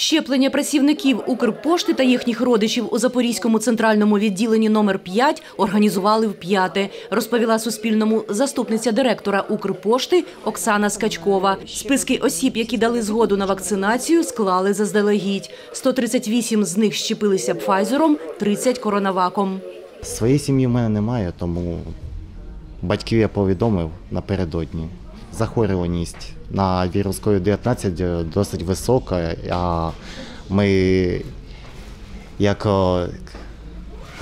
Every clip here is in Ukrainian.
Щеплення працівників Укрпошти та їхніх родичів у Запорізькому центральному відділенні номер 5 організували вп'яте, розповіла Суспільному заступниця директора Укрпошти Оксана Скачкова. Списки осіб, які дали згоду на вакцинацію, склали заздалегідь. 138 з них щепилися Пфайзером, 30 – коронаваком. Своєї сім'ї в мене немає, тому батьків я повідомив напередодні. Захворюваність на вірус COVID-19 досить висока, а ми, як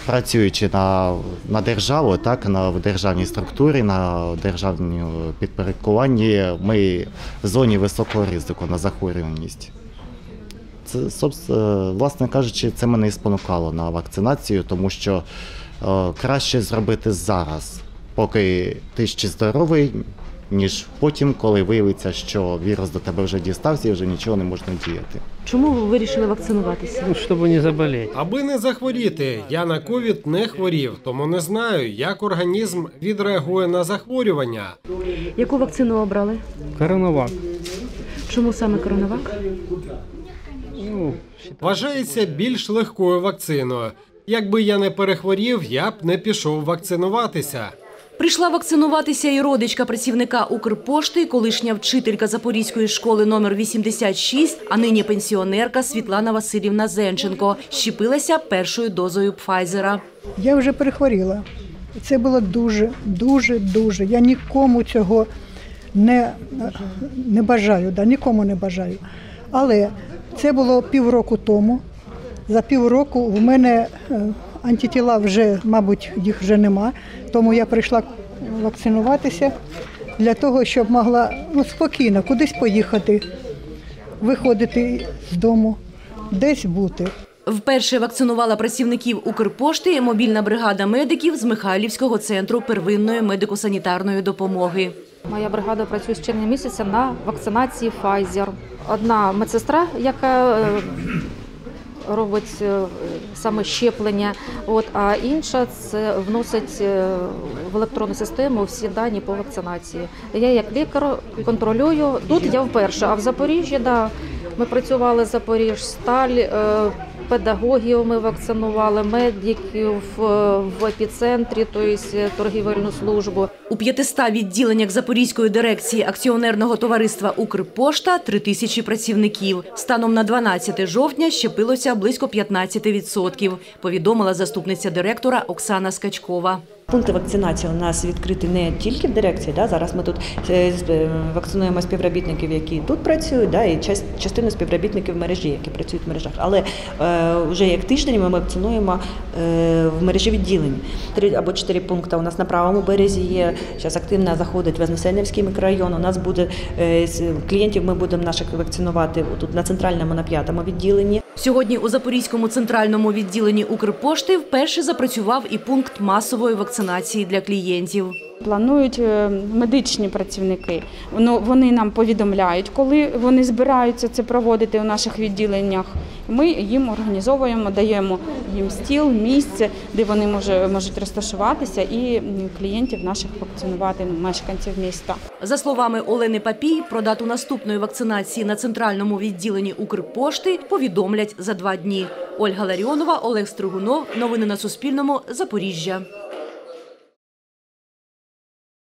працюючи на, на державу, так, на державній структурі, на державному підпорядкуванні, ми в зоні високого ризику на захворюваність. Це, власне кажучи, це мене і спонукало на вакцинацію, тому що е, краще зробити зараз, поки ти ще здоровий, ніж потім, коли виявиться, що вірус до тебе вже дістався і вже нічого не можна діяти. Чому ви вирішили вакцинуватися? Ну, чтобы не заболеть. Аби не захворіти, я на ковід не хворів, тому не знаю, як організм відреагує на захворювання. Яку вакцину обрали? Коронавак. Чому саме коронавак? Ну, Вважається більш легкою вакциною. Якби я не перехворів, я б не пішов вакцинуватися. Прийшла вакцинуватися і родичка працівника Укрпошти, колишня вчителька Запорізької школи номер 86, а нині пенсіонерка Світлана Васильівна Зенченко. Щепилася першою дозою Пфайзера. Я вже перехворіла. Це було дуже, дуже, дуже. Я нікому цього не, не бажаю, да, нікому не бажаю. Але це було півроку тому. За півроку в мене е, антитіла вже, мабуть, їх вже нема. Тому я прийшла вакцинуватися для того, щоб могла ну, спокійно кудись поїхати, виходити з дому, десь бути. Вперше вакцинувала працівників Укрпошти мобільна бригада медиків з Михайлівського центру первинної медико-санітарної допомоги. Моя бригада працює з червня місяця на вакцинації Pfizer. Одна медсестра, яка е, робить е, саме щеплення, от, а інша це вносить е, в електронну систему всі дані по вакцинації. Я як лікар контролюю. Тут я вперше, а в Запоріжжі да, ми працювали Запоріж, сталь. е, Педагогів ми вакцинували, медиків е, в епіцентрі, тобто торгівельну службу. У 500 відділеннях Запорізької дирекції акціонерного товариства Укрпошта 3 тисячі працівників. Станом на 12 жовтня щепилося близько 15%, повідомила заступниця директора Оксана Скачкова. Пункти вакцинації у нас відкриті не тільки в дирекції. Да? Зараз ми тут е, е, вакцинуємо співробітників, які тут працюють, да? і частину співробітників мережі, які працюють в мережах. Але е, вже як тиждень ми вакцинуємо е, в мережі відділень. Три або чотири пункти у нас на правому березі є. Зараз активно заходить Вознесенівський мікрорайон. У нас буде е, клієнтів. Ми будемо наших вакцинувати тут на центральному, на п'ятому відділенні. Сьогодні у Запорізькому центральному відділенні Укрпошти вперше запрацював і пункт масової вакцинації для клієнтів. Планують е, медичні працівники. Воно вони нам повідомляють, коли вони збираються це проводити у наших відділеннях. Ми їм організовуємо, даємо їм стіл, місце, де вони можуть розташуватися, і клієнтів наших вакцинувати ну, мешканців міста. За словами Олени Папій, про дату наступної вакцинації на центральному відділенні Укрпошти повідомлять за два дні. Ольга Ларіонова, Олег Стригунов. Новини на Суспільному. Запоріжжя.